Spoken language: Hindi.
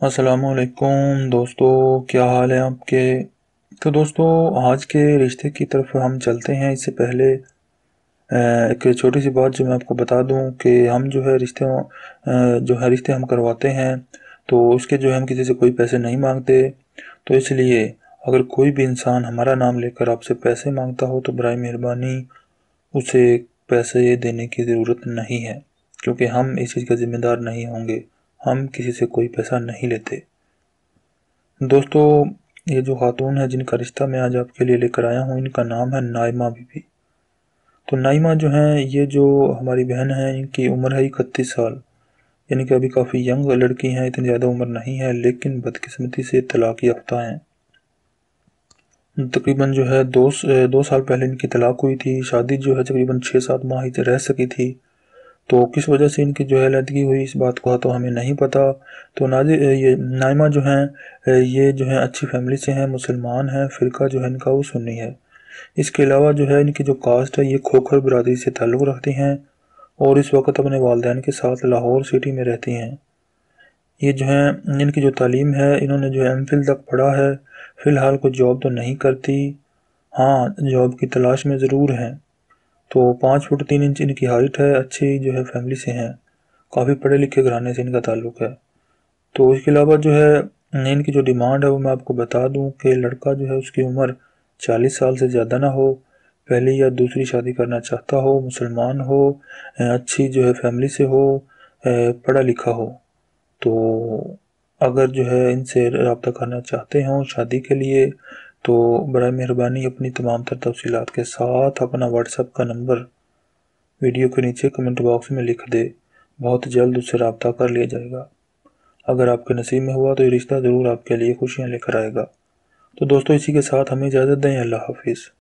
असलकुम दोस्तों, क्या हाल है आपके? तो दोस्तों, आज के रिश्ते की तरफ़ हम चलते हैं। इससे पहले एक छोटी सी बात जो मैं आपको बता दूँ कि हम जो है रिश्ते जो है रिश्ते हम करवाते हैं तो उसके जो है हम किसी से कोई पैसे नहीं मांगते। तो इसलिए, अगर कोई भी इंसान हमारा नाम लेकर आपसे पैसे माँगता हो तो बर मेहरबानी, उसे पैसे देने की ज़रूरत नहीं है, क्योंकि हम इस चीज़ का ज़िम्मेदार नहीं होंगे। हम किसी से कोई पैसा नहीं लेते। दोस्तों, ये जो खातून है, जिनका रिश्ता मैं आज आपके लिए लेकर आया हूँ, इनका नाम है नाइमा बीबी। तो नाइमा जो है, ये जो हमारी बहन है, इनकी उम्र है इकतीस साल। यानी कि अभी काफ़ी यंग लड़की हैं, इतनी ज़्यादा उम्र नहीं है, लेकिन बदकिस्मती से तलाक याफ्ता हैं। तकरीबन जो है, दो दो साल पहले इनकी तलाक हुई थी, शादी जो है, तकरीबन छः सात माह ही रह सकी थी। तो किस वजह से इनकी जो है लदगी हुई इस बात का तो हमें नहीं पता। तो नाज ये नाइमा जो हैं ये जो है अच्छी फैमिली से हैं, मुसलमान हैं, फ़िरका जो है इनका वो सुन्नी है। इसके अलावा जो है इनकी जो कास्ट है, ये खोखर बरदरी से ताल्लुक़ रखती हैं और इस वक्त अपने वालदेन के साथ लाहौर सिटी में रहती हैं। ये जो है, इनकी जो तालीम है, इन्होंने जो है एम तक पढ़ा है, फ़िलहाल कोई जॉब तो नहीं करती। हाँ जॉब की तलाश में ज़रूर हैं। तो पाँच फुट तीन इंच इनकी हाइट है, अच्छी जो है फैमिली से हैं। काफ़ी पढ़े लिखे घराने से इनका ताल्लुक़ है। तो इसके अलावा जो है, इनकी जो डिमांड है वो मैं आपको बता दूँ कि लड़का जो है उसकी उम्र चालीस साल से ज़्यादा ना हो, पहली या दूसरी शादी करना चाहता हो, मुसलमान हो, अच्छी जो है फैमिली से हो पढ़ा लिखा हो। तो अगर जो है इनसे रबता करना चाहते हों शादी के लिए तो बर मेहरबानी अपनी तमाम तर तफसीत के साथ अपना व्हाट्सएप का नंबर वीडियो के नीचे कमेंट बॉक्स में लिख दे। बहुत जल्द उससे रबता कर लिया जाएगा। अगर आपके नसीब में हुआ तो ये रिश्ता ज़रूर आपके लिए खुशियाँ लेकर आएगा। तो दोस्तों, इसी के साथ हमें इजाज़त दें। अल्लाह हाफिज़।